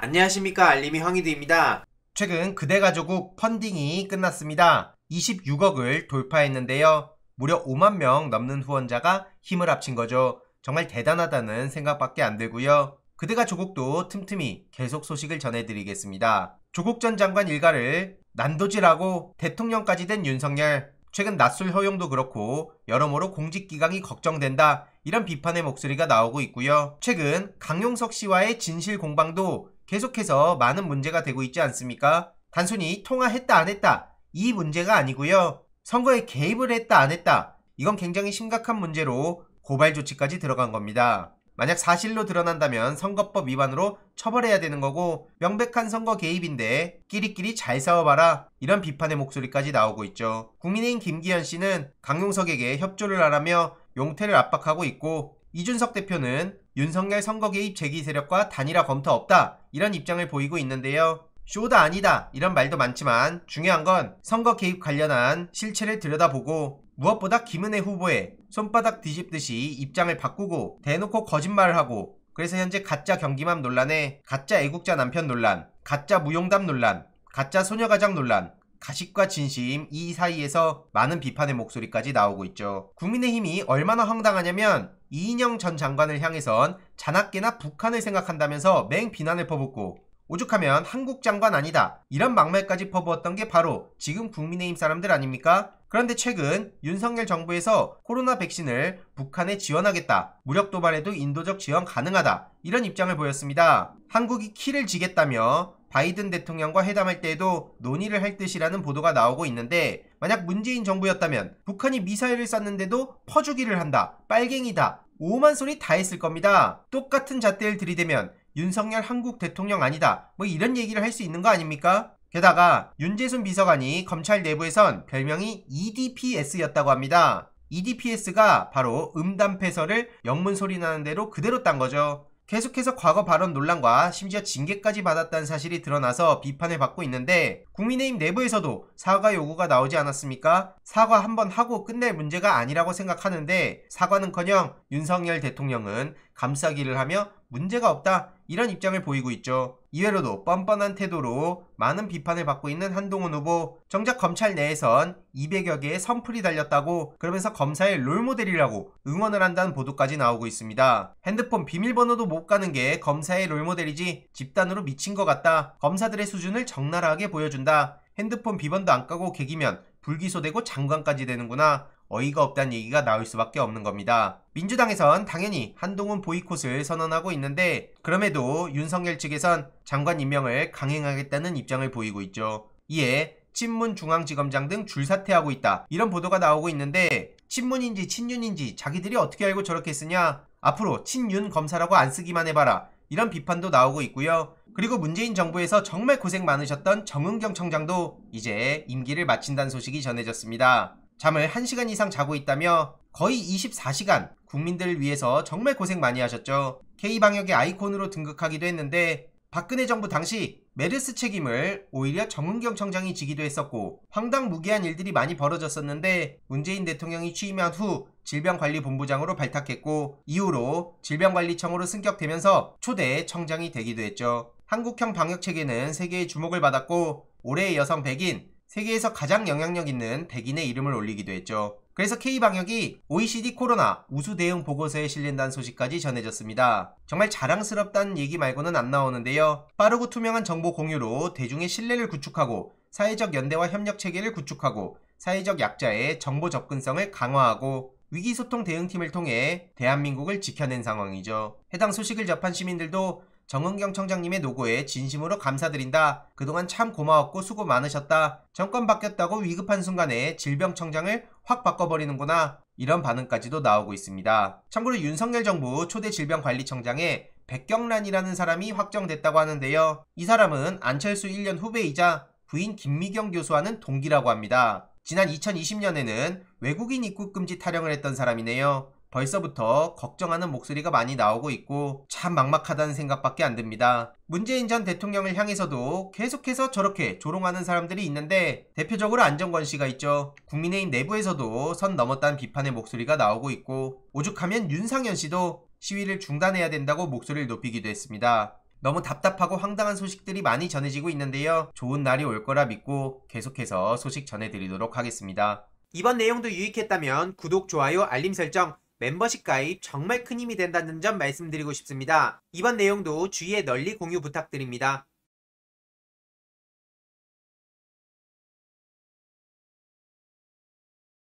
안녕하십니까 알림이 황희두입니다. 최근 그대 가족국 펀딩이 끝났습니다. 26억을 돌파했는데요. 무려 5만 명 넘는 후원자가 힘을 합친 거죠. 정말 대단하다는 생각밖에 안 들고요. 그대가 조국도 틈틈이 계속 소식을 전해드리겠습니다. 조국 전 장관 일가를 난도질하고 대통령까지 된 윤석열. 최근 낯설 허용도 그렇고 여러모로 공직기강이 걱정된다 이런 비판의 목소리가 나오고 있고요. 최근 강용석 씨와의 진실 공방도 계속해서 많은 문제가 되고 있지 않습니까? 단순히 통화했다 안 했다 이 문제가 아니고요. 선거에 개입을 했다 안 했다 이건 굉장히 심각한 문제로 고발 조치까지 들어간 겁니다. 만약 사실로 드러난다면 선거법 위반으로 처벌해야 되는 거고 명백한 선거 개입인데 끼리끼리 잘 싸워봐라 이런 비판의 목소리까지 나오고 있죠. 국민의힘 김기현 씨는 강용석에게 협조를 하라며 용태를 압박하고 있고 이준석 대표는 윤석열 선거 개입 제기 세력과 단일화 검토 없다 이런 입장을 보이고 있는데요. 쇼다 아니다 이런 말도 많지만 중요한 건 선거 개입 관련한 실체를 들여다보고 무엇보다 김은혜 후보의 손바닥 뒤집듯이 입장을 바꾸고 대놓고 거짓말을 하고 그래서 현재 가짜 경기맘 논란에 가짜 애국자 남편 논란, 가짜 무용담 논란, 가짜 소녀가장 논란, 가식과 진심 이 사이에서 많은 비판의 목소리까지 나오고 있죠. 국민의힘이 얼마나 황당하냐면 이인영 전 장관을 향해선 자나깨나 북한을 생각한다면서 맹 비난을 퍼붓고 오죽하면 한국 장관 아니다 이런 막말까지 퍼부었던 게 바로 지금 국민의힘 사람들 아닙니까? 그런데 최근 윤석열 정부에서 코로나 백신을 북한에 지원하겠다. 무력 도발에도 인도적 지원 가능하다. 이런 입장을 보였습니다. 한국이 키를 지겠다며 바이든 대통령과 회담할 때에도 논의를 할 뜻이라는 보도가 나오고 있는데 만약 문재인 정부였다면 북한이 미사일을 쐈는데도 퍼주기를 한다. 빨갱이다. 오만 소리 다 했을 겁니다. 똑같은 잣대를 들이대면 윤석열 한국 대통령 아니다. 뭐 이런 얘기를 할 수 있는 거 아닙니까? 게다가 윤재순 비서관이 검찰 내부에선 별명이 EDPS였다고 합니다. EDPS가 바로 음담패설을 영문 소리 나는 대로 그대로 딴 거죠. 계속해서 과거 발언 논란과 심지어 징계까지 받았다는 사실이 드러나서 비판을 받고 있는데 국민의힘 내부에서도 사과 요구가 나오지 않았습니까? 사과 한번 하고 끝낼 문제가 아니라고 생각하는데 사과는커녕 윤석열 대통령은 감싸기를 하며 문제가 없다 이런 입장을 보이고 있죠. 이외로도 뻔뻔한 태도로 많은 비판을 받고 있는 한동훈 후보 정작 검찰 내에선 200여 개의 선풀이 달렸다고 그러면서 검사의 롤모델이라고 응원을 한다는 보도까지 나오고 있습니다. 핸드폰 비밀번호도 못 가는 게 검사의 롤모델이지 집단으로 미친 것 같다. 검사들의 수준을 적나라하게 보여준다. 핸드폰 비번도 안 까고 개기면 불기소되고 장관까지 되는구나. 어이가 없다는 얘기가 나올 수밖에 없는 겁니다. 민주당에선 당연히 한동훈 보이콧을 선언하고 있는데 그럼에도 윤석열 측에선 장관 임명을 강행하겠다는 입장을 보이고 있죠. 이에 친문 중앙지검장 등 줄사퇴하고 있다. 이런 보도가 나오고 있는데 친문인지 친윤인지 자기들이 어떻게 알고 저렇게 쓰냐? 앞으로 친윤 검사라고 안 쓰기만 해봐라. 이런 비판도 나오고 있고요. 그리고 문재인 정부에서 정말 고생 많으셨던 정은경 청장도 이제 임기를 마친다는 소식이 전해졌습니다. 잠을 1시간 이상 자고 있다며 거의 24시간 국민들을 위해서 정말 고생 많이 하셨죠. K방역의 아이콘으로 등극하기도 했는데 박근혜 정부 당시 메르스 책임을 오히려 정은경 청장이 지기도 했었고 황당무계한 일들이 많이 벌어졌었는데 문재인 대통령이 취임한 후 질병관리본부장으로 발탁했고 이후로 질병관리청으로 승격되면서 초대 청장이 되기도 했죠. 한국형 방역체계는 세계의 주목을 받았고 올해의 여성 백인 세계에서 가장 영향력 있는 백인의 이름을 올리기도 했죠. 그래서 K방역이 OECD 코로나 우수 대응 보고서에 실린다는 소식까지 전해졌습니다. 정말 자랑스럽다는 얘기 말고는 안 나오는데요. 빠르고 투명한 정보 공유로 대중의 신뢰를 구축하고 사회적 연대와 협력 체계를 구축하고 사회적 약자의 정보 접근성을 강화하고 위기소통 대응팀을 통해 대한민국을 지켜낸 상황이죠. 해당 소식을 접한 시민들도 정은경 청장님의 노고에 진심으로 감사드린다. 그동안 참 고마웠고 수고 많으셨다. 정권 바뀌었다고 위급한 순간에 질병 청장을 확 바꿔버리는구나. 이런 반응까지도 나오고 있습니다. 참고로 윤석열 정부 초대 질병관리청장에 백경란이라는 사람이 확정됐다고 하는데요. 이 사람은 안철수 1년 후배이자 부인 김미경 교수와는 동기라고 합니다. 지난 2020년에는 외국인 입국 금지 타령을 했던 사람이네요. 벌써부터 걱정하는 목소리가 많이 나오고 있고 참 막막하다는 생각밖에 안 듭니다. 문재인 전 대통령을 향해서도 계속해서 저렇게 조롱하는 사람들이 있는데 대표적으로 안정권 씨가 있죠. 국민의힘 내부에서도 선 넘었다는 비판의 목소리가 나오고 있고 오죽하면 윤상현 씨도 시위를 중단해야 된다고 목소리를 높이기도 했습니다. 너무 답답하고 황당한 소식들이 많이 전해지고 있는데요. 좋은 날이 올 거라 믿고 계속해서 소식 전해드리도록 하겠습니다. 이번 내용도 유익했다면 구독, 좋아요, 알림 설정, 멤버십 가입 정말 큰 힘이 된다는 점 말씀드리고 싶습니다. 이번 내용도 주위에 널리 공유 부탁드립니다.